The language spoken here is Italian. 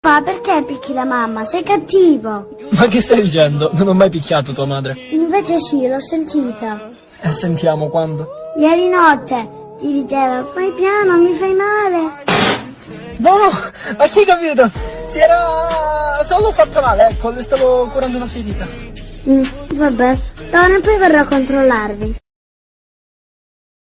Papà, perché picchi la mamma? Sei cattivo. Ma che stai dicendo? Non ho mai picchiato tua madre. Invece sì, l'ho sentita. E sentiamo quando. Ieri notte ti diceva, fai piano, mi fai male. No, ma chi capito? Si era solo fatta male, ecco, le stavo curando una ferita. Mm, vabbè, torna e poi verrò a controllarvi.